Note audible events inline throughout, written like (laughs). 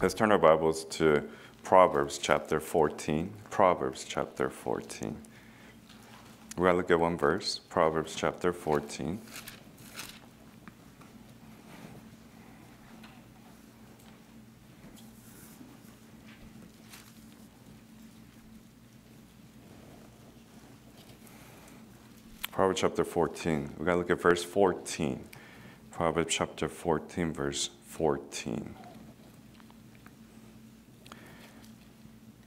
Let's turn our Bibles to Proverbs chapter 14. Proverbs chapter 14. We're going to look at one verse, Proverbs chapter 14. Proverbs chapter 14. We're going to look at verse 14. Proverbs chapter 14, verse 14.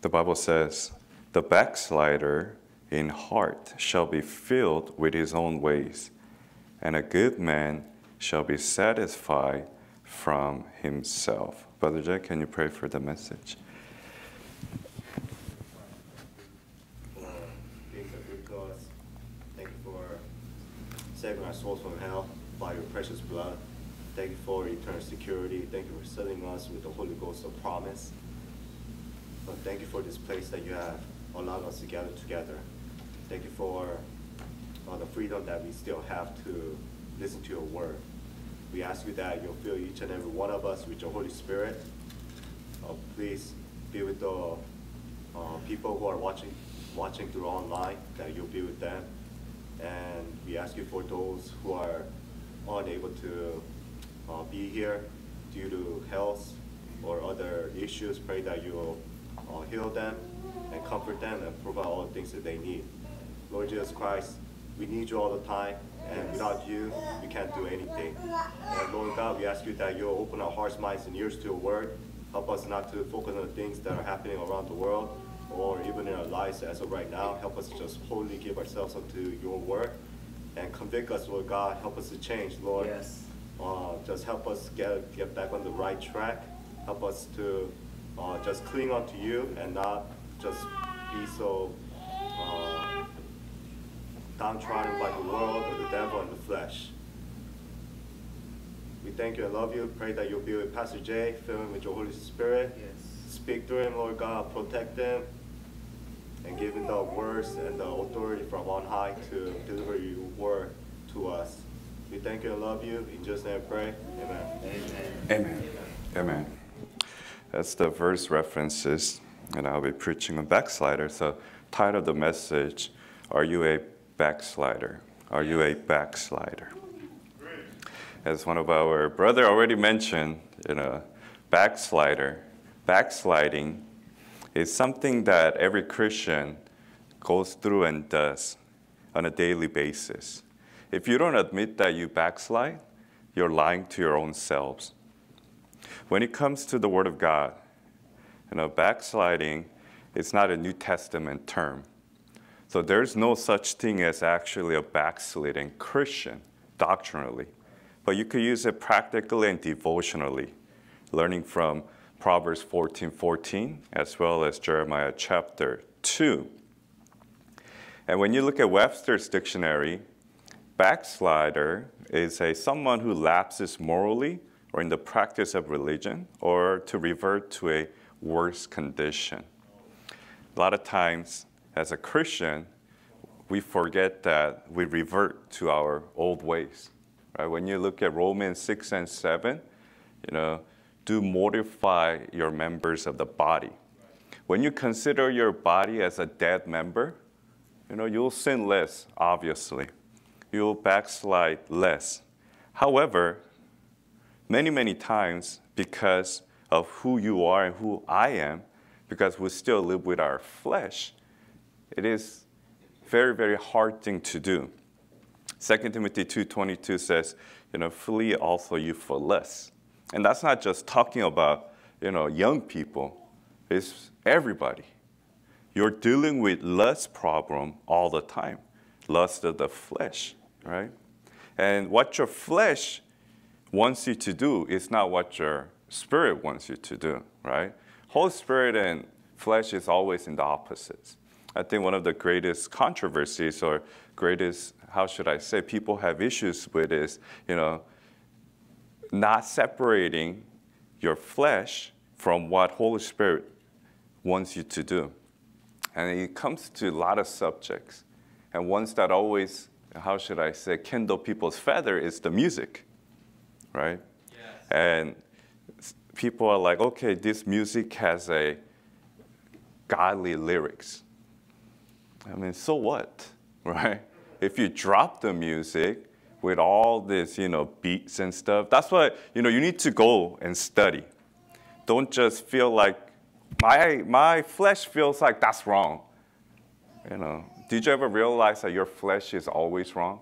The Bible says, The backslider in heart shall be filled with his own ways, and a good man shall be satisfied from himself. Brother Jack, can you pray for the message? Thank you for saving our souls from hell by your precious blood. Thank you for eternal security. Thank you for filling us with the Holy Ghost of promise. Thank you for this place that you have allowed us to gather together. Thank you for uh, the freedom that we still have to listen to your word. We ask you that you'll fill each and every one of us with your Holy Spirit. Uh, please be with the uh, people who are watching, watching through online, that you'll be with them. And we ask you for those who are unable to uh, be here due to health or other issues, pray that you'll uh, heal them and comfort them and provide all the things that they need. Lord Jesus Christ, we need you all the time, and without you, we can't do anything. And Lord God, we ask you that you'll open our hearts, minds, and ears to your word. Help us not to focus on the things that are happening around the world or even in our lives as of right now. Help us just wholly give ourselves unto your word and convict us, Lord God. Help us to change, Lord. Yes. Uh, just help us get, get back on the right track. Help us to uh, just cling on to you and not just be so uh, downtrodden by the world or the devil and the flesh. We thank you and love you. Pray that you'll be with Pastor Jae, fill him with your Holy Spirit. Yes. Speak through him, Lord God. Protect him and give him the words and the authority from on high to deliver your word to us. We thank you and love you. In Jesus' name I pray. Amen. Amen. Amen. That's the verse references, and I'll be preaching on backslider. So, title of the message: Are you a backslider? Are you a backslider? As one of our brother already mentioned, you know, backslider, backsliding is something that every Christian goes through and does on a daily basis. If you don't admit that you backslide, you're lying to your own selves. When it comes to the Word of God, you know, backsliding is not a New Testament term. So there's no such thing as actually a backsliding Christian doctrinally. But you could use it practically and devotionally, learning from Proverbs 14 14, as well as Jeremiah chapter 2. And when you look at Webster's dictionary, backslider is a someone who lapses morally or in the practice of religion or to revert to a worse condition. A lot of times, as a Christian, we forget that we revert to our old ways. Right? When you look at Romans 6 and 7, you know, do mortify your members of the body. When you consider your body as a dead member, you know, you'll sin less, obviously. You'll backslide less. However, many, many times, because of who you are and who I am, because we still live with our flesh, it is very, very hard thing to do. 2 Timothy 2.22 says, you know, flee also you for less. And that's not just talking about, you know, young people. It's everybody. You're dealing with lust problem all the time. Lust of the flesh, right? And what your flesh wants you to do is not what your spirit wants you to do, right? Holy Spirit and flesh is always in the opposites. I think one of the greatest controversies or greatest, how should I say, people have issues with is, you know, not separating your flesh from what Holy Spirit wants you to do. And it comes to a lot of subjects. And ones that always, how should I say, kindle people's feather is the music, right? Yes. And people are like, okay, this music has a godly lyrics. I mean, so what, (laughs) right? If you drop the music with all this, you know, beats and stuff, that's why, you know, you need to go and study. Don't just feel like my my flesh feels like that's wrong. You know, did you ever realize that your flesh is always wrong?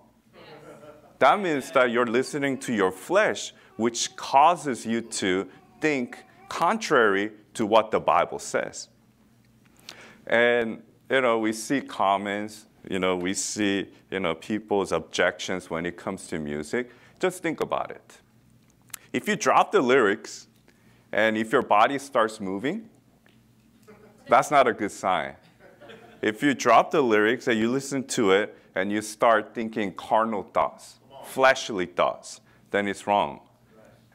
That means that you're listening to your flesh, which causes you to think contrary to what the Bible says. And you know, we see comments, you know, we see, you know, people's objections when it comes to music. Just think about it. If you drop the lyrics and if your body starts moving, that's not a good sign. If you drop the lyrics and you listen to it and you start thinking carnal thoughts, fleshly thoughts, then it's wrong.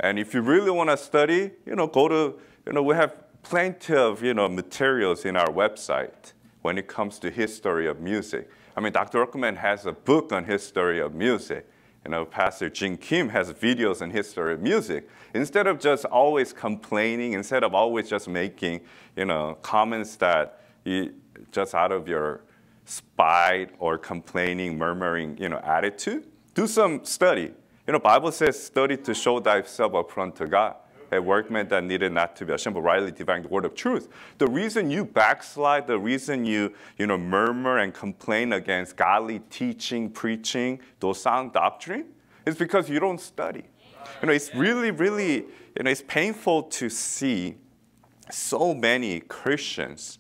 And if you really want to study, you know, go to, you know, we have plenty of, you know, materials in our website when it comes to history of music. I mean, Dr. Ruckman has a book on history of music. You know, Pastor Jin Kim has videos on history of music. Instead of just always complaining, instead of always just making, you know, comments that you, just out of your spite or complaining, murmuring, you know, attitude, do some study. You know, Bible says, study to show thyself approved to God a workman that needed not to be ashamed, but rightly dividing the word of truth. The reason you backslide, the reason you, you know, murmur and complain against godly teaching, preaching, those sound doctrine, is because you don't study. You know, it's really, really, you know, it's painful to see so many Christians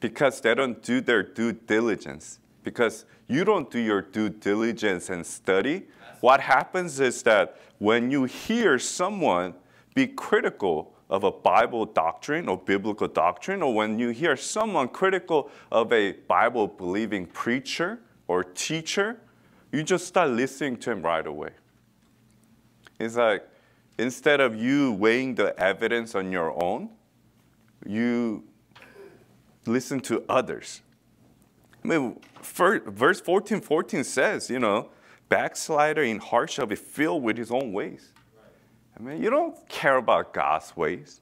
because they don't do their due diligence. Because you don't do your due diligence and study, what happens is that when you hear someone be critical of a Bible doctrine or biblical doctrine, or when you hear someone critical of a Bible believing preacher or teacher, you just start listening to him right away. It's like instead of you weighing the evidence on your own, you listen to others. I mean, verse 14, 14 says, you know, backslider in heart shall be filled with his own ways. I mean, you don't care about God's ways.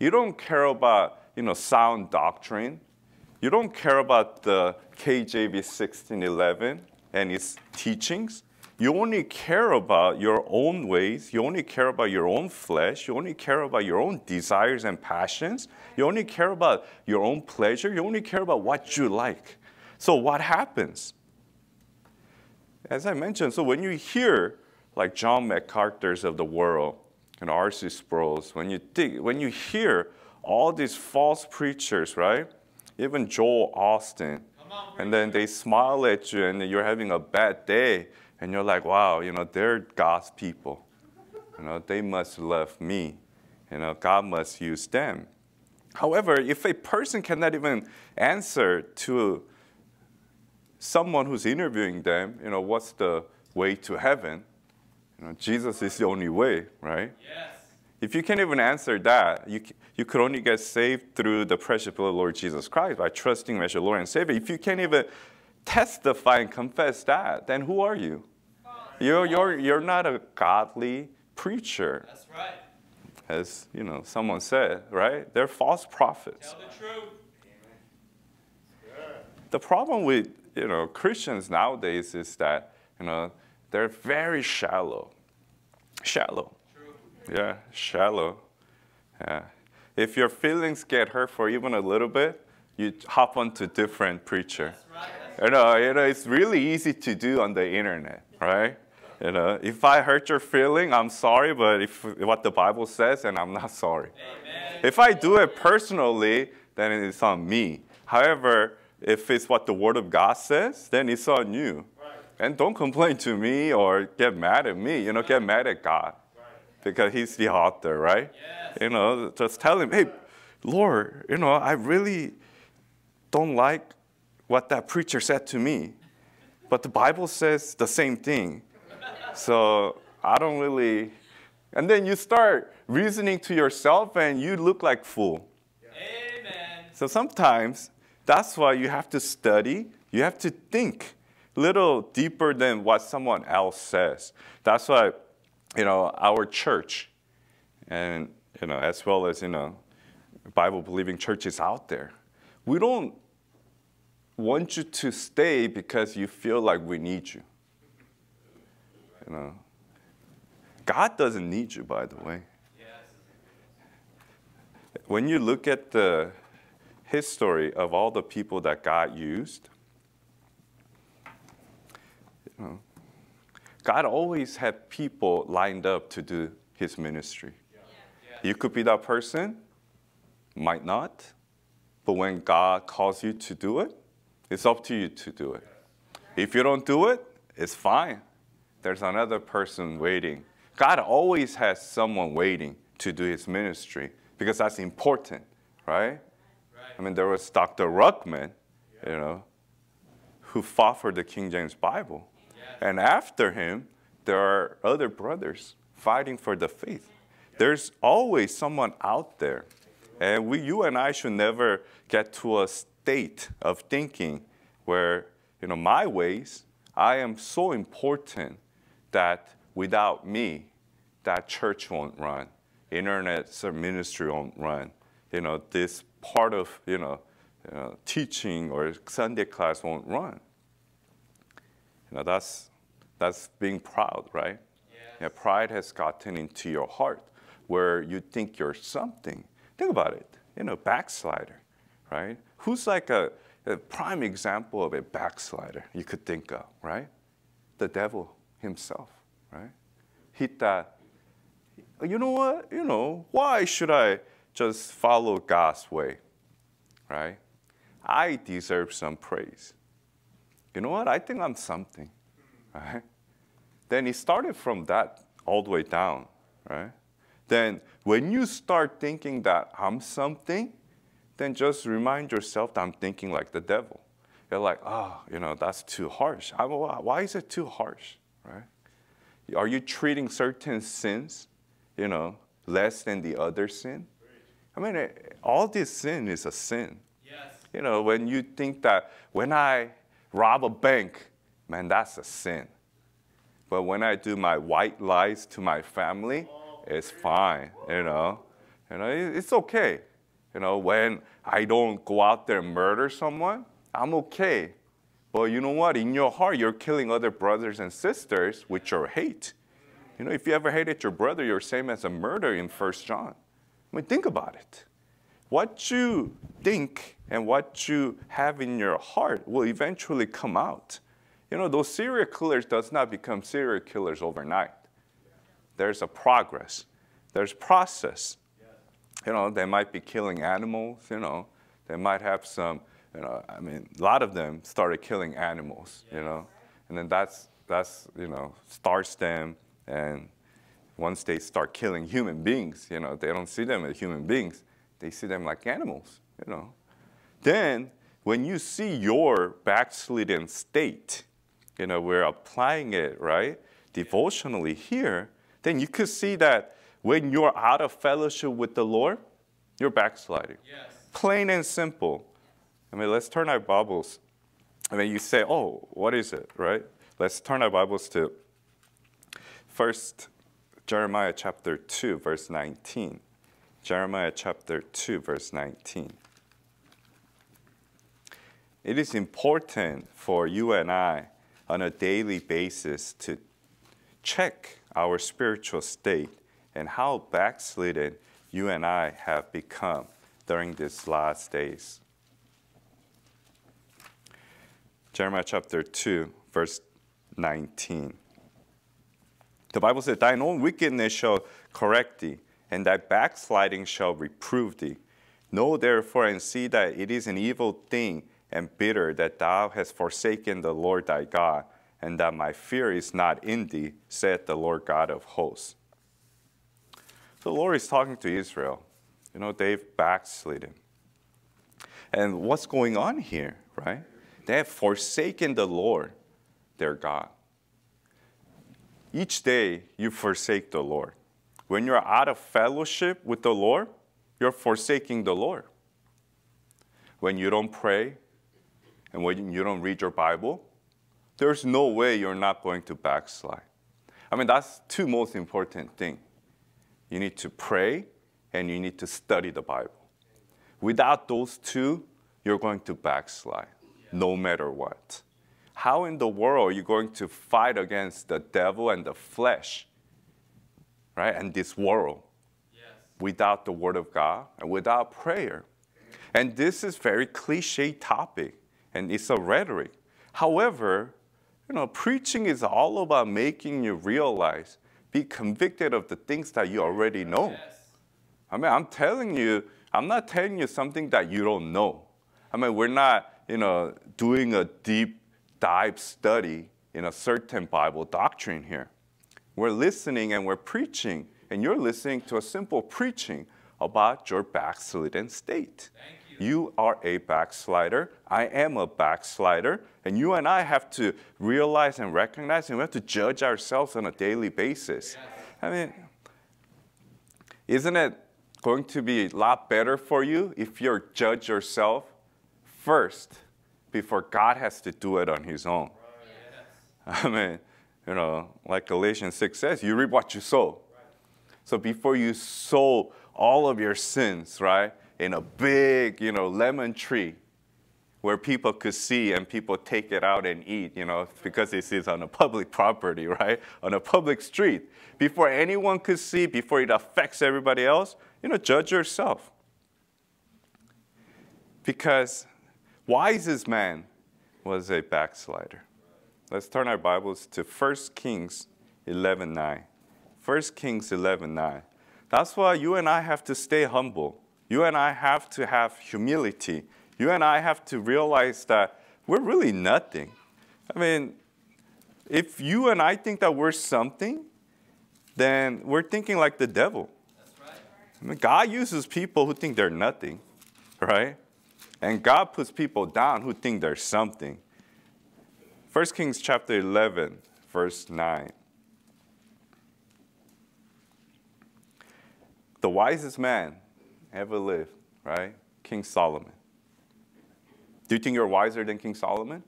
You don't care about, you know, sound doctrine. You don't care about the KJV 1611 and its teachings. You only care about your own ways. You only care about your own flesh. You only care about your own desires and passions. You only care about your own pleasure. You only care about what you like. So, what happens? As I mentioned, so when you hear like John MacArthur's of the world and R.C. Sproul's, when you think, when you hear all these false preachers, right? Even Joel Osteen. on, and then they smile at you and you're having a bad day and you're like, wow, you know, they're God's people. You know, they must love me. You know, God must use them. However, if a person cannot even answer to someone who's interviewing them, you know, what's the way to heaven? You know, Jesus is the only way, right? Yes. If you can't even answer that, you, you could only get saved through the precious blood of Lord Jesus Christ by trusting as your Lord and Savior. If you can't even testify and confess that, then who are you? You're, you're, you're not a godly preacher. That's right. As you know, someone said, right? They're false prophets. Tell the truth. The problem with you know Christians nowadays is that you know they're very shallow. Shallow. True. Yeah, shallow. Yeah. If your feelings get hurt for even a little bit, you hop onto different preacher. That's right, (laughs) you know, you know, it's really easy to do on the internet, right? You know, if I hurt your feeling, I'm sorry, but if what the Bible says, and I'm not sorry. Amen. If I do it personally, then it's on me. However, if it's what the Word of God says, then it's on you. And don't complain to me or get mad at me. You know, get mad at God because He's the author, right? Yes. You know, just tell Him, hey, Lord, you know, I really don't like what that preacher said to me, but the Bible says the same thing. so I don't really. And then you start reasoning to yourself and you look like fool. Amen. So sometimes that's why you have to study, you have to think a little deeper than what someone else says. That's why, you know, our church, and you know, as well as, you know, Bible believing churches out there. We don't want you to stay because you feel like we need you. You know, God doesn't need you, by the way. When you look at the history of all the people that God used, you know, God always had people lined up to do his ministry. You could be that person, might not, but when God calls you to do it, it's up to you to do it. If you don't do it, it's fine. There's another person waiting. God always has someone waiting to do his ministry because that's important, right? right. I mean, there was Dr. Ruckman, yeah. you know, who fought for the King James Bible. And after him, there are other brothers fighting for the faith. There's always someone out there. And we, you and I should never get to a state of thinking where, you know, my ways, I am so important that without me, that church won't run, internet ministry won't run. You know, this part of, you know, you know, teaching or Sunday class won't run. You know, that's, that's being proud, right? Yes. Yeah, pride has gotten into your heart where you think you're something. Think about it, you know, backslider, right? Who's like a, a prime example of a backslider you could think of, right? The devil himself, right? He thought, you know what, you know, why should I just follow God's way, right? I deserve some praise. You know what? I think I'm something, right? Then he started from that all the way down, right? Then when you start thinking that I'm something, then just remind yourself that I'm thinking like the devil. You're like, oh, you know, that's too harsh. I, why is it too harsh, right? Are you treating certain sins, you know, less than the other sin? I mean, all this sin is a sin. Yes. You know, when you think that when I rob a bank, man, that's a sin. But when I do my white lies to my family, oh, it's fine, you know. You know, it's okay. You know, when I don't go out there and murder someone, I'm okay. But you know what? In your heart, you're killing other brothers and sisters with your hate. You know, if you ever hated your brother, you're same as a murderer in First John. I mean, think about it. What you think and what you have in your heart will eventually come out. You know, those serial killers does not become serial killers overnight. There's a progress. There's process. You know, they might be killing animals, you know. They might have some, you know, I mean, a lot of them started killing animals, you know. And then that's, that's, you know, starts them. And once they start killing human beings, you know, they don't see them as human beings. They see them like animals, you know. Then when you see your backslidden state, you know, we're applying it, right, devotionally here, then you could see that when you're out of fellowship with the Lord, you're backsliding. Yes. Plain and simple. I mean, let's turn our Bibles. I mean, you say, oh, what is it, right? Let's turn our Bibles to first Jeremiah chapter 2, verse 19. Jeremiah chapter 2, verse 19. It is important for you and I on a daily basis to check our spiritual state and how backslidden you and I have become during these last days. Jeremiah chapter 2, verse 19. The Bible says, Thine own wickedness shall correct thee, and thy backsliding shall reprove thee. Know therefore and see that it is an evil thing and bitter that thou hast forsaken the Lord thy God, and that my fear is not in thee, saith the Lord God of hosts. The Lord is talking to Israel. You know, they've backslidden. And what's going on here, right? They have forsaken the Lord, their God. Each day you forsake the Lord. When you're out of fellowship with the Lord, you're forsaking the Lord. When you don't pray and when you don't read your Bible, there's no way you're not going to backslide. I mean, that's two most important things. You need to pray and you need to study the Bible. Without those two, you're going to backslide no matter what. How in the world are you going to fight against the devil and the flesh, right, and this world yes. without the Word of God and without prayer? And this is very cliche topic, and it's a rhetoric. However, you know, preaching is all about making you realize, be convicted of the things that you already know. Yes. I mean, I'm telling you, I'm not telling you something that you don't know. I mean, we're not, you know, doing a deep dive study in a certain Bible doctrine here. We're listening and we're preaching, and you're listening to a simple preaching about your backslidden state. You. You are a backslider. I am a backslider. And you and I have to realize and recognize, and we have to judge ourselves on a daily basis. I mean, isn't it going to be a lot better for you if you judge yourself first before God has to do it on his own? I mean, you know, like Galatians 6 says, you reap what you sow. So before you sow all of your sins, right, in a big, you know, lemon tree, where people could see and people take it out and eat, you know, because this is on a public (laughs) property, right? On a public street. Before anyone could see, before it affects everybody else, you know, judge yourself. Because wisest man was a backslider. Let's turn our Bibles to 1 Kings 11.9. 1 Kings 11.9. That's why you and I have to stay humble. You and I have to have humility you and I have to realize that we're really nothing. I mean, if you and I think that we're something, then we're thinking like the devil. That's right. I mean, God uses people who think they're nothing, right? And God puts people down who think they're something. 1 Kings chapter 11, verse 9. The wisest man ever lived, right? King Solomon. Do you think you're wiser than King Solomon?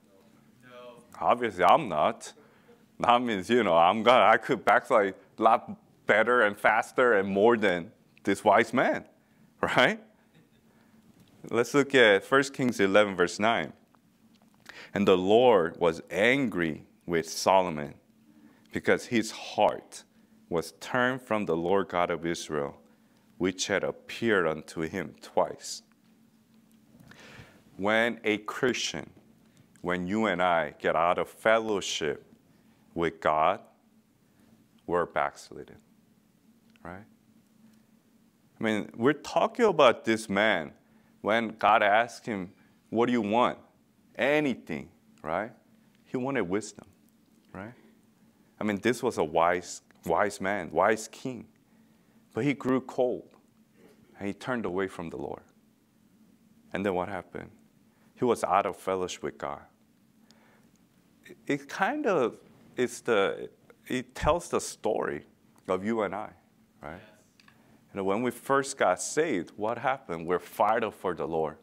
No. Obviously, I'm not. That means, you know, I'm gonna, I could backslide a lot better and faster and more than this wise man, (laughs) right? Let's look at 1 Kings 11, verse 9. And the Lord was angry with Solomon because his heart was turned from the Lord God of Israel, which had appeared unto him twice when a Christian, when you and I get out of fellowship with God, we're backslidden, right? I mean, we're talking about this man when God asked him, What do you want? Anything, right? He wanted wisdom, right? I mean, this was a wise, wise man, wise king. But he grew cold and he turned away from the Lord. And then what happened? he was out of fellowship with God. It kind of is the it tells the story of you and I, right? You know, when we first got saved, what happened? We're fired up for the Lord.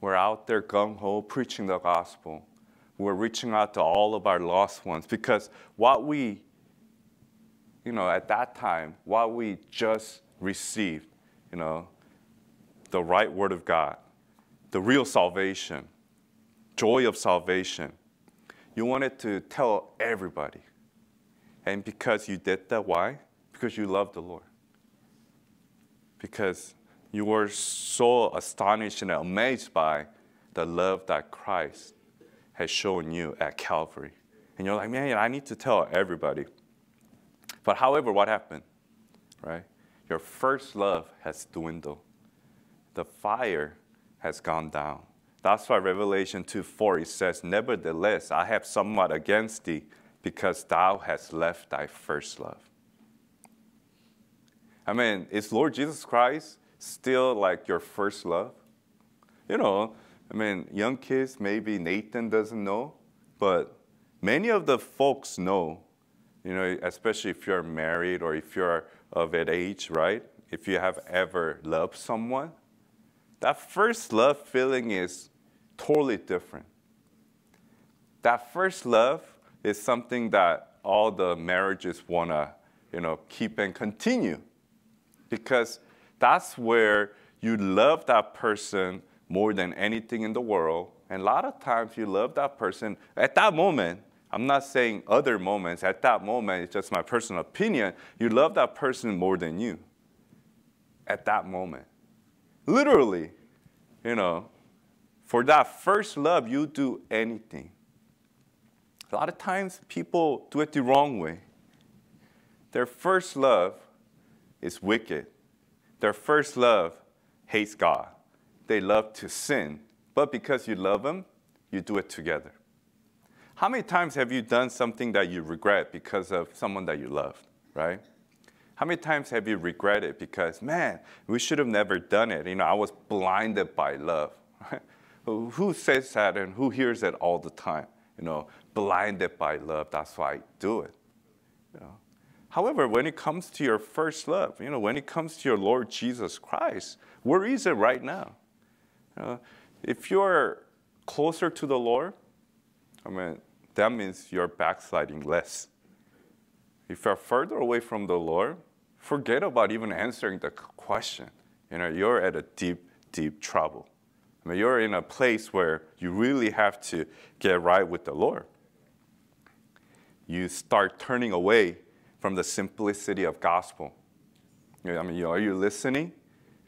We're out there gung ho preaching the gospel. We're reaching out to all of our lost ones because what we, you know, at that time, what we just received, you know, the right word of God, the real salvation, joy of salvation. You wanted to tell everybody. And because you did that, why? Because you love the Lord. Because you were so astonished and amazed by the love that Christ has shown you at Calvary. And you're like, man, I need to tell everybody. But however, what happened? Right? Your first love has dwindled. The fire has gone down. That's why Revelation 2 4 it says, Nevertheless, I have somewhat against thee, because thou hast left thy first love. I mean, is Lord Jesus Christ still like your first love? You know, I mean, young kids, maybe Nathan doesn't know, but many of the folks know, you know, especially if you're married or if you're of that age, right? If you have ever loved someone, that first love feeling is totally different. That first love is something that all the marriages want to, you know, keep and continue. Because That's where you love that person more than anything in the world. And a lot of times you love that person at that moment. I'm not saying other moments. At that moment, it's just my personal opinion. You love that person more than you at that moment. Literally, you know, for that first love, you do anything. A lot of times people do it the wrong way. Their first love is wicked. Their first love hates God. They love to sin. But because you love them, you do it together. How many times have you done something that you regret because of someone that you loved, right? How many times have you regretted because, man, we should have never done it? You know, I was blinded by love. (laughs) who says that and who hears it all the time? You know, blinded by love, that's why I do it. You know? However, when it comes to your first love, you know, when it comes to your Lord Jesus Christ, where is it right now? You know, if you're closer to the Lord, I mean, that means you're backsliding less. If you're further away from the Lord, forget about even answering the question. You know, you're at a deep, deep trouble. I mean, you're in a place where you really have to get right with the Lord. You start turning away from the simplicity of gospel. I mean, are you listening?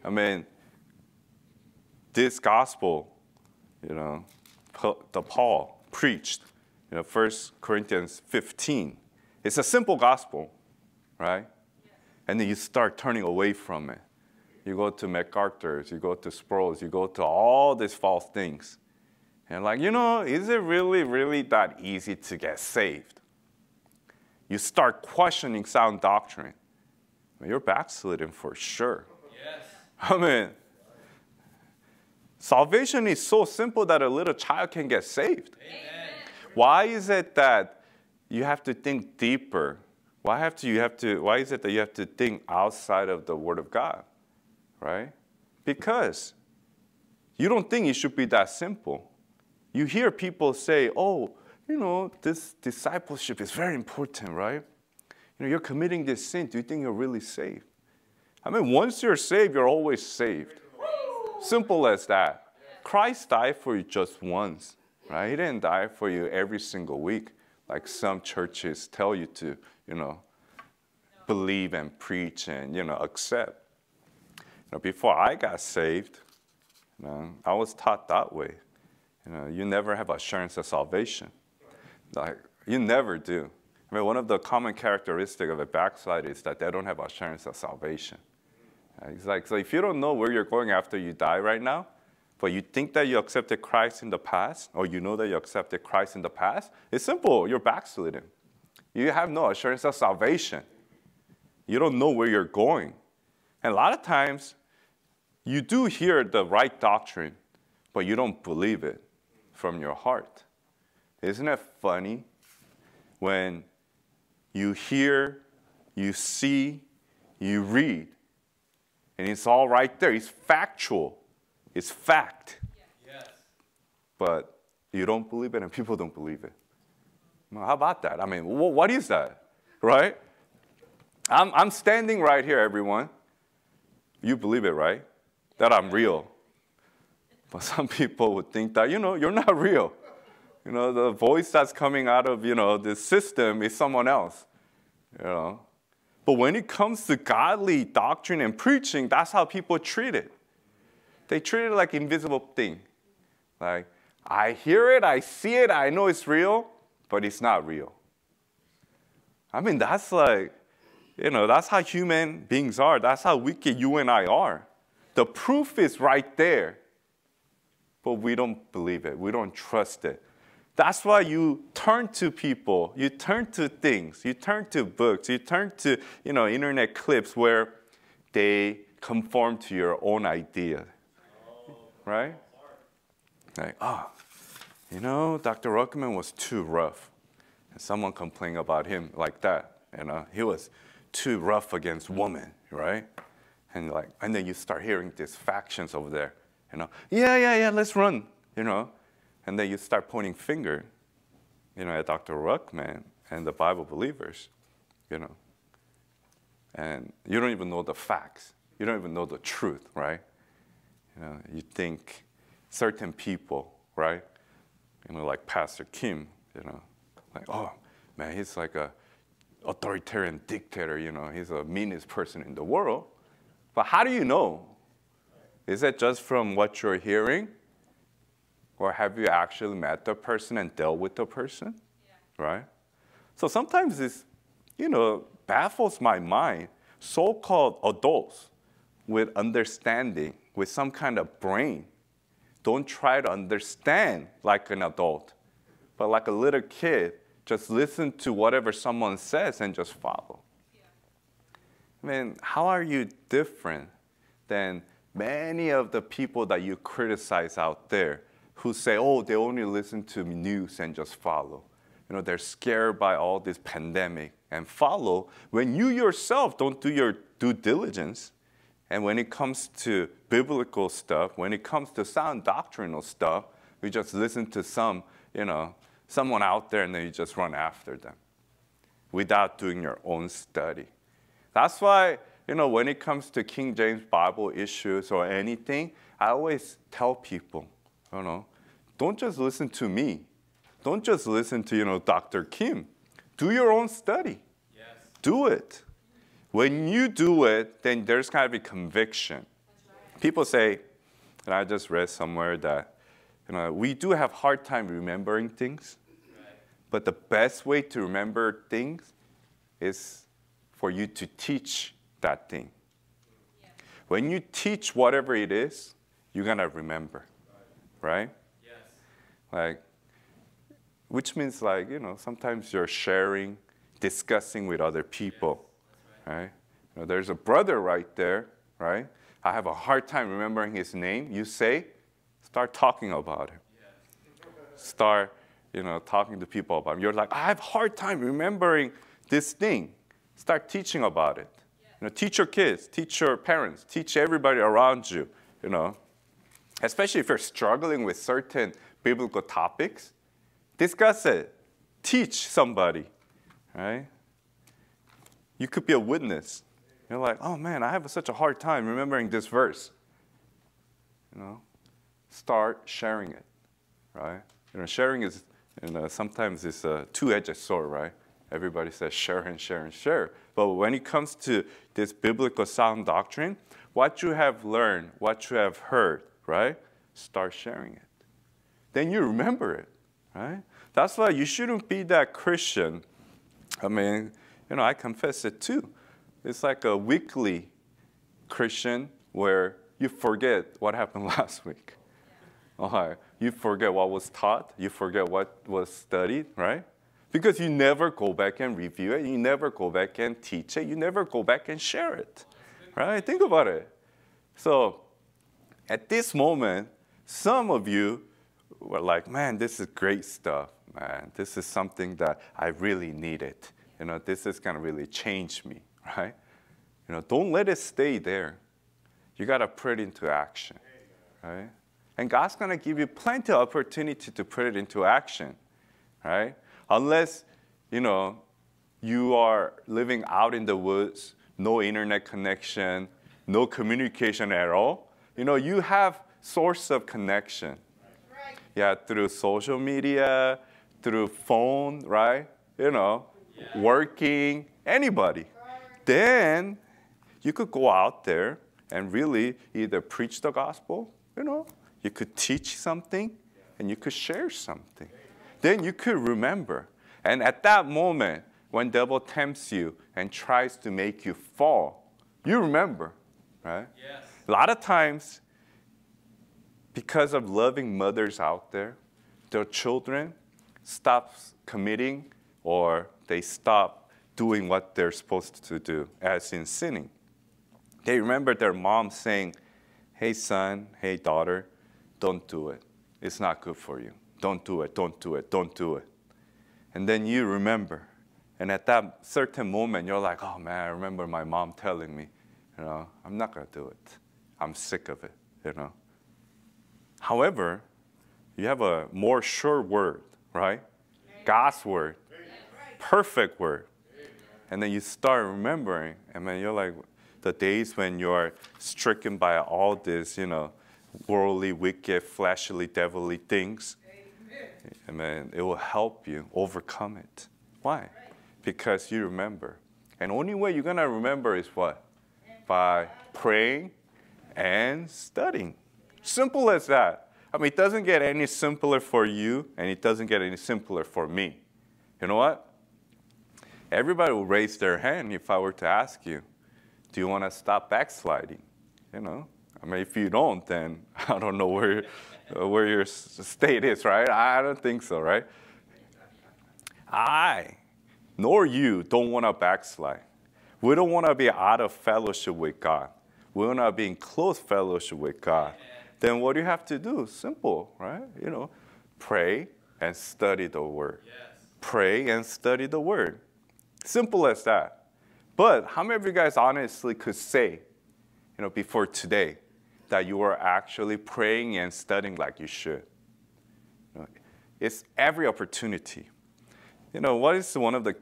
I mean, this gospel, you know, the Paul preached, you know, 1 Corinthians 15. It's a simple gospel, right? And then you start turning away from it. You go to MacArthur's, you go to Sproul's, you go to all these false things. And like, you know, is it really, really that easy to get saved? You start questioning sound doctrine. I mean, you're backsliding for sure. Yes. I mean, salvation is so simple that a little child can get saved. Amen. Why is it that you have to think deeper why have to you have to why is it that you have to think outside of the word of God? Right? Because you don't think it should be that simple. You hear people say, "Oh, you know, this discipleship is very important, right? You know, you're committing this sin. Do you think you're really saved?" I mean, once you're saved, you're always saved. Simple as that. Christ died for you just once, right? He didn't die for you every single week like some churches tell you to, you know, believe and preach and, you know, accept. You know, before I got saved, you know, I was taught that way. You know, you never have assurance of salvation. Like, you never do. I mean, one of the common characteristics of a backslider is that they don't have assurance of salvation. It's like, so if you don't know where you're going after you die right now, but you think that you accepted Christ in the past, or you know that you accepted Christ in the past, it's simple. You're backsliding. You have no assurance of salvation. You don't know where you're going. And a lot of times, you do hear the right doctrine, but you don't believe it from your heart. Isn't it funny when you hear, you see, you read, and it's all right there, it's factual it's fact. Yes. But you don't believe it and people don't believe it. Well, how about that? I mean, what is that? Right? I'm, I'm standing right here, everyone. You believe it, right? That I'm real. But some people would think that, you know, you're not real. You know, the voice that's coming out of, you know, the system is someone else. You know. But when it comes to godly doctrine and preaching, that's how people treat it. They treat it like invisible thing. Like, I hear it, I see it, I know it's real, but it's not real. I mean, that's like, you know, that's how human beings are. That's how wicked you and I are. The proof is right there, but we don't believe it. We don't trust it. That's why you turn to people, you turn to things, you turn to books, you turn to, you know, internet clips where they conform to your own idea right? Like, oh, you know, Dr. Ruckman was too rough. And someone complained about him like that. You know, he was too rough against women, right? And like, and then you start hearing these factions over there. You know, yeah, yeah, yeah, let's run. You know, and then you start pointing finger, you know, at Dr. Ruckman and the Bible believers. You know, and you don't even know the facts. You don't even know the truth, right? You know, you think certain people, right? You know, like Pastor Kim, you know, like, oh, man, he's like a authoritarian dictator, you know, he's the meanest person in the world. But how do you know? Is it just from what you're hearing? Or have you actually met the person and dealt with the person? Yeah. Right? So sometimes this, you know, baffles my mind. So called adults with understanding, with some kind of brain, don't try to understand like an adult, but like a little kid, just listen to whatever someone says and just follow. Yeah. I mean, how are you different than many of the people that you criticize out there who say, oh, they only listen to news and just follow? You know, they're scared by all this pandemic and follow when you yourself don't do your due diligence. And when it comes to biblical stuff, when it comes to sound doctrinal stuff, you just listen to some, you know, someone out there and then you just run after them without doing your own study. That's why, you know, when it comes to King James Bible issues or anything, I always tell people, you know, don't just listen to me. Don't just listen to, you know, Dr. Kim. Do your own study. Yes. Do it. When you do it, then there's got to be conviction. People say, and I just read somewhere that, you know, we do have hard time remembering things. But the best way to remember things is for you to teach that thing. Yeah. When you teach whatever it is, you're gonna remember, right? right? Yes. Like, which means like you know sometimes you're sharing, discussing with other people, yes. Right? You know, there's a brother right there, right? I have a hard time remembering his name. You say, start talking about him. Start you know, talking to people about him. You're like, I have a hard time remembering this thing. Start teaching about it. You know, teach your kids, teach your parents, teach everybody around you, you know. Especially if you're struggling with certain biblical topics, discuss it. Teach somebody, right? You could be a witness. You're like, oh man, I have such a hard time remembering this verse. You know, start sharing it, right? You know, sharing is and uh, sometimes it's a two-edged sword, right? Everybody says share and share and share. But when it comes to this biblical sound doctrine, what you have learned, what you have heard, right? Start sharing it. Then you remember it, right? That's why you shouldn't be that Christian. I mean, you know, I confess it too. It's like a weekly Christian where you forget what happened (laughs) last week. Okay you forget what was taught, you forget what was studied, right? Because you never go back and review it, you never go back and teach it, you never go back and share it, right? Think about it. So at this moment, some of you were like, man, this is great stuff, man. This is something that I really needed. You know, this is gonna really change me, (laughs) right? You know, don't let it stay there. You gotta put it into action, right? And God's going to give you plenty of opportunity to put it into action, right? Unless, you know, you are living out in the woods, no internet connection, no communication at all. You know, you have source of connection. Right. Yeah, through social media, through phone, right? You know, yeah. working, anybody. Then you could go out there and really either preach the gospel, you know, you could teach something and you could share something. Then you could remember. And at that moment, when devil tempts you and tries to make you fall, you remember, right? Yes. A lot of times, because of loving mothers out there, their children stop committing or they stop doing what they're supposed to do, as in sinning. They remember their mom saying, Hey, son, hey, daughter, don't do it. It's not good for you. Don't do it, don't do it, don't do it. And then you remember. And at that certain moment, you're like, oh man, I remember my mom telling me, you know, I'm not going to do it. I'm sick of it, you know. However, you have a more sure word, right? God's word, perfect word. And then you start remembering, and then you're like, the days when you're stricken by all this, you know, worldly, wicked, fleshly, devilly things. Amen. It will help you overcome it. Why? Because you remember. And only way you're going to remember is what? By praying and studying. Simple as that. I mean, it doesn't get any simpler for you, and it doesn't get any simpler for me. You know what? Everybody will raise their hand if I were to ask you, do you want to stop backsliding? You know, I mean, if you don't, then (laughs) I don't know where, where your state is, right? I don't think so, right? I, nor you, don't want to backslide. We don't want to be out of fellowship with God. We want to be in close fellowship with God. Then what do you have to do? Simple, right? You know, pray and study the Word. Yes. Pray and study the Word. Simple as that. But how many of you guys honestly could say, you know, before today, that you are actually praying and studying like you should? You know, it's every opportunity. You know, what is one of the,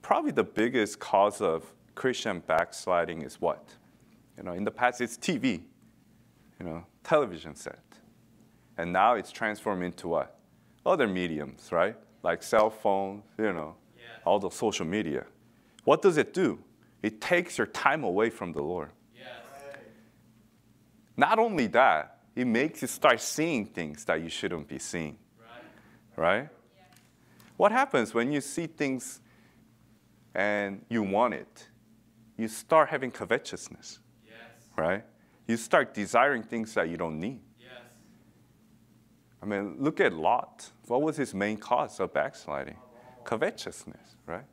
probably the biggest cause of Christian backsliding is what? You know, in the past it's TV, you know, television set. And now it's transformed into what? Other mediums, right? Like cell phones, you know, all the social media. What does it do? It takes your time away from the Lord. Yes. Not only that, it makes you start seeing things that you shouldn't be seeing. Right? right? Yeah. What happens when you see things and you want it? You start having covetousness. Yes. Right? You start desiring things that you don't need. Yes. I mean, look at Lot. What was his main cause of backsliding? Covetousness, right?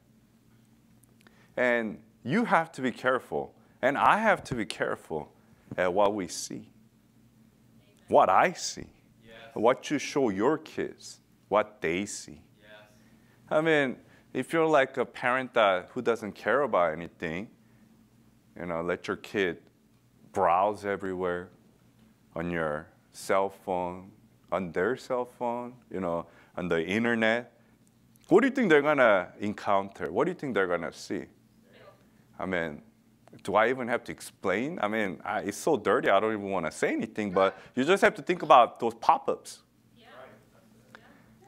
And you have to be careful, and I have to be careful at what we see, what I see, yes. what you show your kids, what they see. Yes. I mean, if you're like a parent that who doesn't care about anything, you know, let your kid browse everywhere on your cell phone, on their cell phone, you know, on the internet. What do you think they're gonna encounter? What do you think they're gonna see? I mean, do I even have to explain? I mean, I, it's so dirty, I don't even want to say anything, but you just have to think about those pop ups.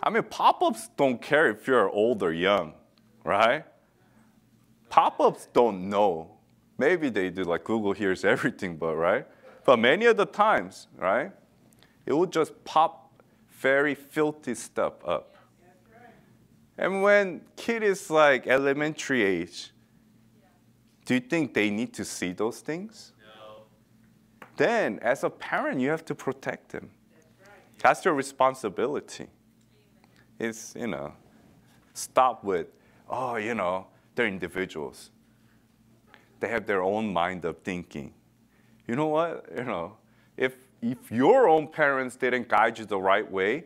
I mean, pop ups don't care if you're old or young, right? Pop ups don't know. Maybe they do, like Google hears (laughs) everything, but right? But many of the times, right, it will just pop very filthy stuff up. And when kid is like elementary age, do you think they need to see those things? No. Then, as a parent, you have to protect them. That's, right. That's your responsibility. It's, you know, stop with, oh, you know, they're individuals. They have their own mind of thinking. You know what? You know, if, if your own parents didn't guide you the right way,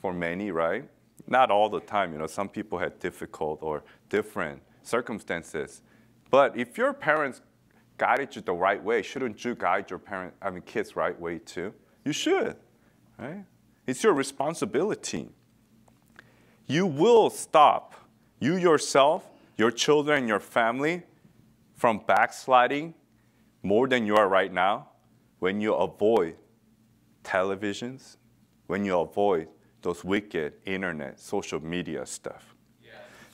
for many, right? Not all the time, you know, some people had difficult or different circumstances. But if your parents guided you the right way, shouldn't you guide your parent, I mean, kids right way too? You should, right? It's your responsibility. You will stop you yourself, your children, your family from backsliding more than you are right now when you avoid televisions, when you avoid those wicked internet, social media stuff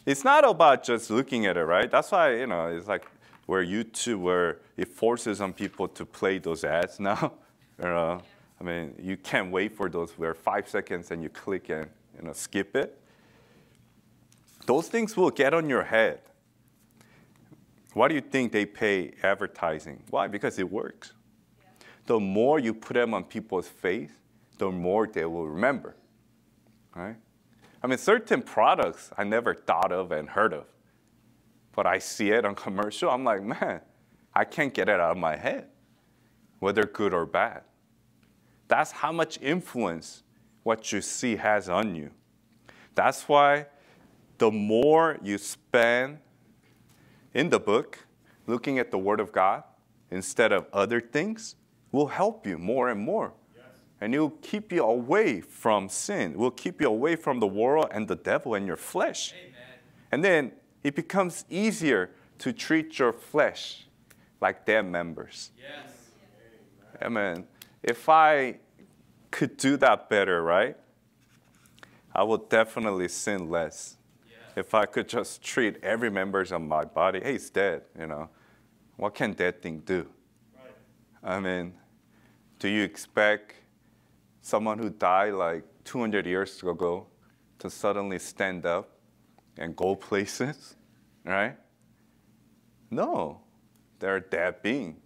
it's not about just looking at it, right? That's why, you know, it's like where YouTube, where it forces on people to play those ads now. (laughs) you know, I mean, you can't wait for those where five seconds and you click and, you know, skip it. Those things will get on your head. Why do you think they pay advertising? Why? Because it works. Yeah. The more you put them on people's face, the more they will remember, right? I mean, certain products I never thought of and heard of. But I see it on (laughs) commercial, I'm like, man, I can't get it out of my head, whether good or bad. That's how much influence what you see has on you. That's why the more you spend in the book looking at the Word of God instead of other things will help you more and more and it will keep you away from sin. It will keep you away from the world and the devil and your flesh. Amen. And then it becomes easier to treat your flesh like dead members. Yes. Amen. If I could do that better, right? I would definitely sin less. If I could just treat every members of my body, hey, it's dead, you know. What can that thing do? Right. I mean, do you expect someone who died like 200 years ago to suddenly stand up and go places, right? No, they're a dead being.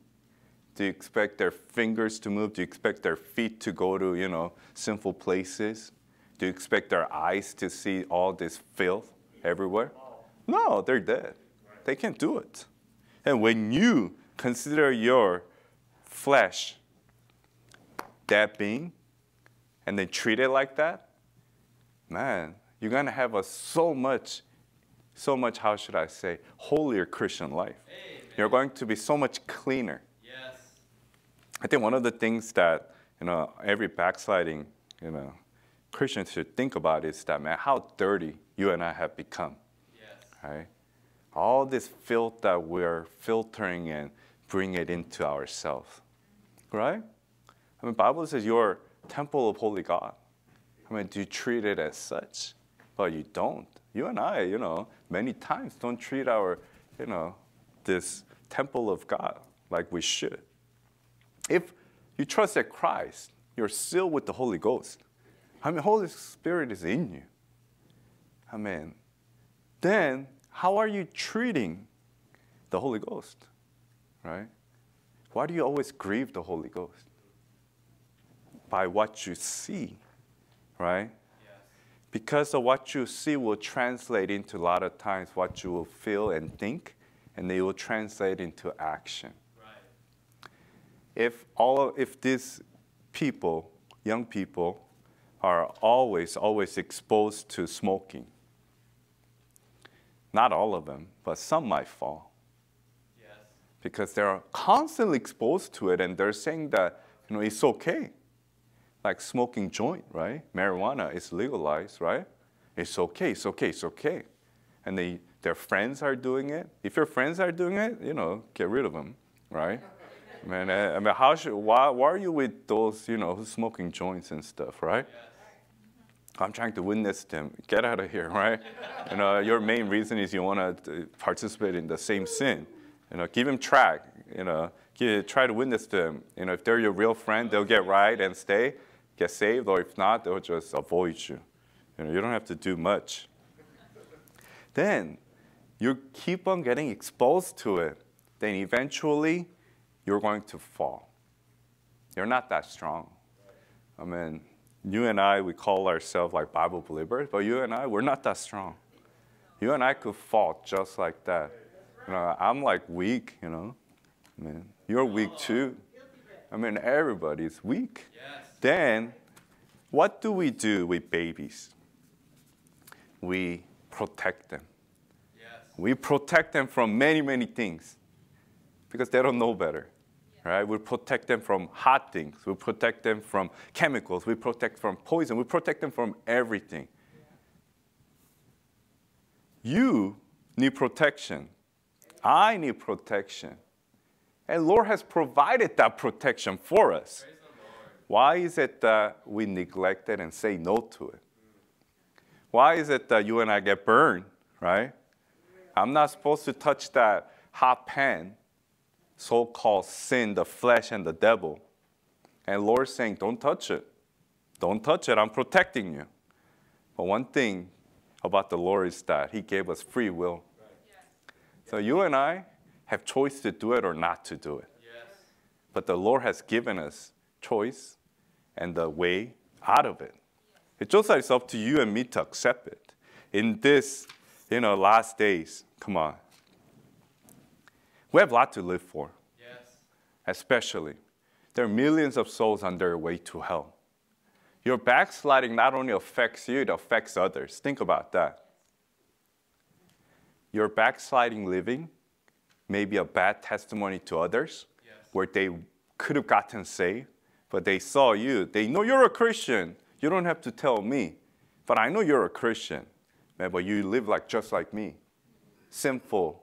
Do you expect their fingers to move? Do you expect their feet to go to, you know, sinful places? Do you expect their eyes to see all this filth everywhere? No, they're dead. They can't do it. And when you consider your flesh that being and they treat it like that, man, you're gonna have a so much, so much, how should I say, holier Christian life. Amen. You're going to be so much cleaner. Yes. I think one of the things that you know every backsliding you know Christian should think about is that man, how dirty you and I have become, Yes. right? All this filth that we're filtering and bring it into ourselves, right? I mean, Bible says you're temple of holy God. I mean, do you treat it as such? But you don't. You and I, you know, many times don't treat our, you know, this temple of God like we should. If you trust that Christ, you're sealed with the Holy Ghost. I mean, Holy Spirit is in you. I mean, then how are you treating the Holy Ghost? Right? Why do you always grieve the Holy Ghost? By what you see, right? Yes. Because of what you see will translate into a lot of times what you will feel and think, and they will translate into action. Right. If all if these people, young people, are always always exposed to smoking, not all of them, but some might fall Yes. because they're constantly exposed to it, and they're saying that you know it's okay, like smoking joint, right? Marijuana is legalized, right? It's okay, it's okay, it's okay, and they their friends are doing it. If your friends are doing it, you know, get rid of them, right? (laughs) Man, I I mean, how should why why are you with those you know smoking joints and stuff, right? Yes. I'm trying to witness them. Get out of here, right? (laughs) you know, your main reason is you want to uh, participate in the same sin. You know, give them track. You know, give, try to witness them. You know, if they're your real friend, they'll get right and stay, get saved, or if not, they'll just avoid you. You know, you don't have to do much. then you keep on getting exposed to it. Then eventually, you're going to fall. You're not that strong. I mean, you and I, we call ourselves like Bible believers, but you and I, we're not that strong. You and I could fall just like that. You know, I'm like weak, you know. I mean, you're weak too. I mean, everybody's weak. Yes. Then, what do we do with babies? We protect them. Yes. We protect them from many, many things because they don't know better. Right? We protect them from hot things. We protect them from chemicals. We protect from poison. We protect them from everything. You need protection. I need protection. And Lord has provided that protection for us. Praise. Why is it that we neglect it and say no to it? Why is it that you and I get burned, right? I'm not supposed to touch that hot pan, so called sin, the flesh, and the devil. And Lord's saying, Don't touch it. Don't touch it. I'm protecting you. But one thing about the Lord is that He gave us free will. So you and I have choice to do it or not to do it. Yes. But the Lord has given us choice and the way out of it. It's just it's up to you and me to accept it. In this, you know, last days, come on. We have a lot to live for, Yes. especially. There are millions of souls on their way to hell. Your backsliding not only affects you, it affects others. Think about that. Your backsliding living may be a bad testimony to others Yes. where they could have gotten saved, but they saw you. They know you're a Christian. You don't have to tell me, but I know you're a Christian. Man, but you live like just like me. Sinful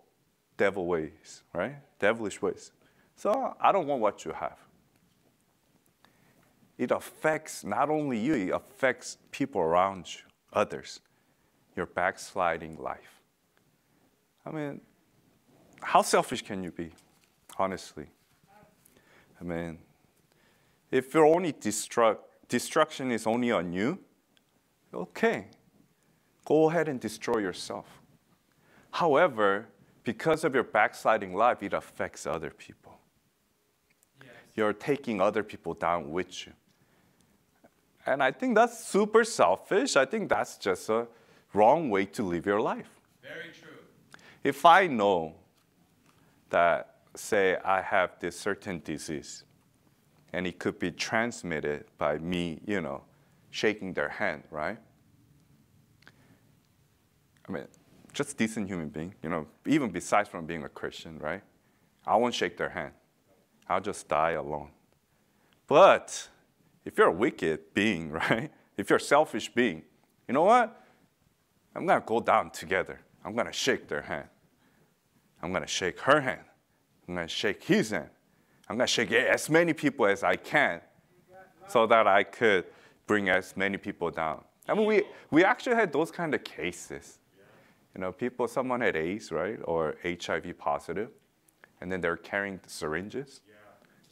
devil ways, right? Devilish ways. So I don't want what you have. It affects not only you, it affects people around you, others, your backsliding life. I mean, how selfish can you be, honestly? I mean, if your only destruct, destruction is only on you, okay, go ahead and destroy yourself. However, because of your backsliding life, it affects other people. Yes. You're taking other people down with you. And I think that's super selfish. I think that's just a wrong way to live your life. Very true. If I know that, say, I have this certain disease, and it could be transmitted by me, you know, shaking their hand, right? I mean, just decent human being, you know, even besides from being a Christian, right? I won't shake their hand. I'll just die alone. But if you're a wicked being, (laughs) right? If you're a selfish being, you know what? I'm gonna go down together. I'm gonna shake their hand. I'm gonna shake her hand. I'm gonna shake his hand. I'm gonna shake as many people as I can so that I could bring as many people down. I mean, we, we actually had those kind of cases. You know, people, someone had AIDS, right, or HIV positive, and then they're carrying the syringes,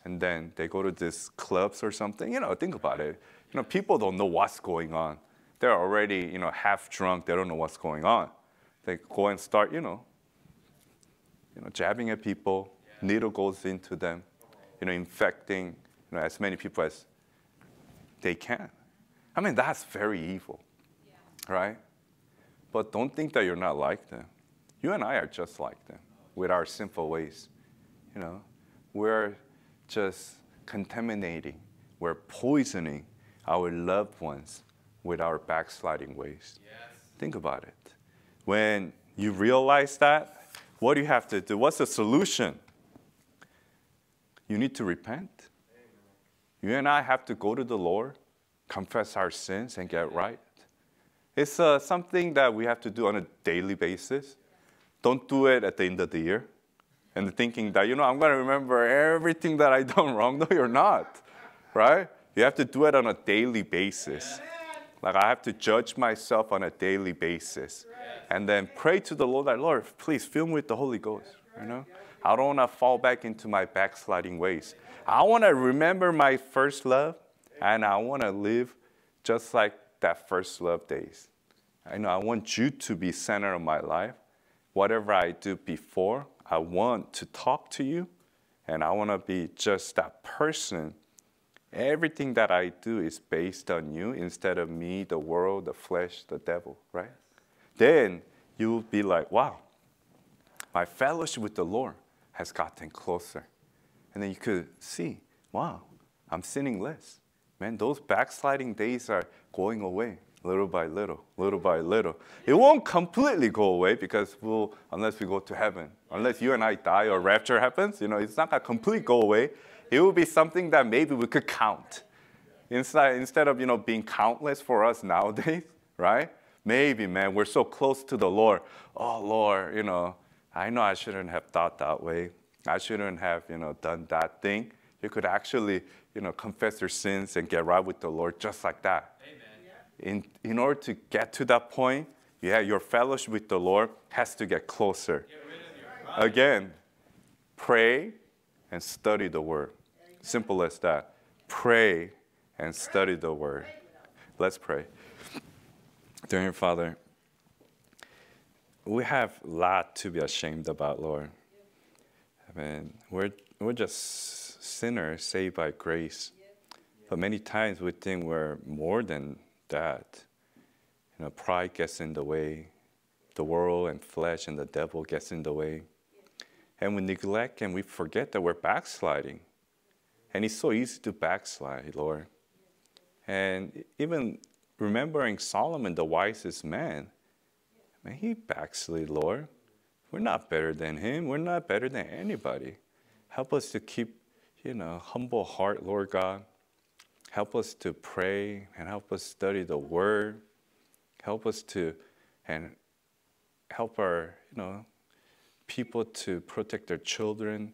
and then they go to these clubs or something. You know, think about it. You know, people don't know what's going on. They're already, you know, half drunk. They don't know what's going on. They go and start, you know, you know, jabbing at people. Needle goes into them, you know, infecting, you know, as many people as they can. I mean, that's very evil, right? But don't think that you're not like them. You and I are just like them with our sinful ways. You know, we're just contaminating, we're poisoning our loved ones with our backsliding ways. Yes. Think about it. When you realize that, what do you have to do? What's the solution? You need to repent. You and I have to go to the Lord, confess our sins, and get right. It's uh, something that we have to do on a daily basis. Don't do it at the end of the year and thinking that, you know, I'm going to remember everything that I done wrong. (laughs) No, you're not, right? You have to do it on a daily basis. Like I have to judge myself on a daily basis. And then pray to the Lord that, Lord, please fill me with the Holy Ghost. You know? I don't want to fall back into my backsliding ways. I want to remember my first love and I want to live just like that first love days. I know I want you to be center of my life. Whatever I do before, I want to talk to you and I want to be just that person. Everything that I do is based on you instead of me, the world, the flesh, the devil, right? Then you'll be like, wow, my fellowship with the Lord has gotten closer. And then you could see, wow, I'm sinning less. Man, those backsliding days are going away little by little, little by little. It won't completely go away because we'll, unless we go to heaven, unless you and I die or rapture happens, you know, it's not gonna completely go away. It will be something that maybe we could count. Instead, instead of, you know, being countless for us nowadays, (laughs) right? Maybe, man, we're so close to the Lord. Oh, Lord, you know, I know I shouldn't have thought that way. I shouldn't have, you know, done that thing. You could actually, you know, confess your sins and get right with the Lord just like that. Amen. In, in order to get to that point, yeah, your fellowship with the Lord has to get closer. Get rid of your. Again, pray and study the Word. Simple as that. Pray and study the Word. Let's pray. Dear Father, we have a lot to be ashamed about, Lord. I mean, we're, we're just sinners saved by grace. But many times we think we're more than that. You know, pride gets in the way. The world and flesh and the devil gets in the way. And we neglect and we forget that we're backsliding. And it's so easy to backslide, Lord. And even remembering Solomon, the wisest man, man, he backslid, Lord. We're not better than him. We're not better than anybody. Help us to keep, you know, humble heart, Lord God. Help us to pray and help us study the word. Help us to and help our, you know, people to protect their children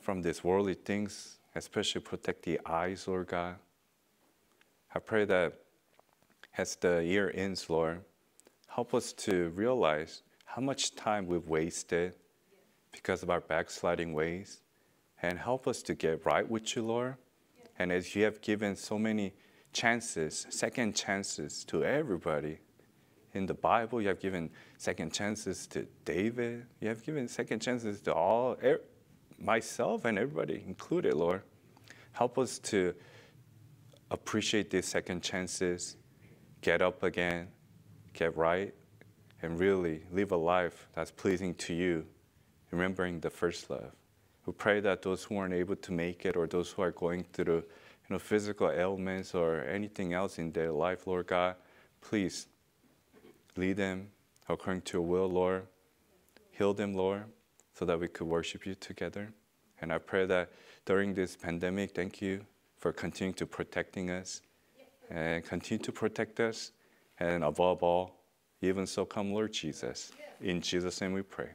from these worldly things, especially protect the eyes, Lord God. I pray that as the year ends, Lord, help us to realize how much time we've wasted because of our backsliding ways, and help us to get right with you, Lord. And as you have given so many chances, second chances to everybody, in the Bible, you have given second chances to David. You have given second chances to all, er, myself and everybody included, Lord. Help us to appreciate these second chances, get up again, get right, and really live a life that's pleasing to you, remembering the first love. We pray that those who aren't able to make it or those who are going through you know, physical ailments or anything else in their life, Lord God, please lead them according to your will, Lord. Heal them, Lord, so that we could worship you together. And I pray that during this pandemic, thank you for continuing to protecting us and continue to protect us. And above all, even so, come, Lord Jesus. In Jesus' name we pray.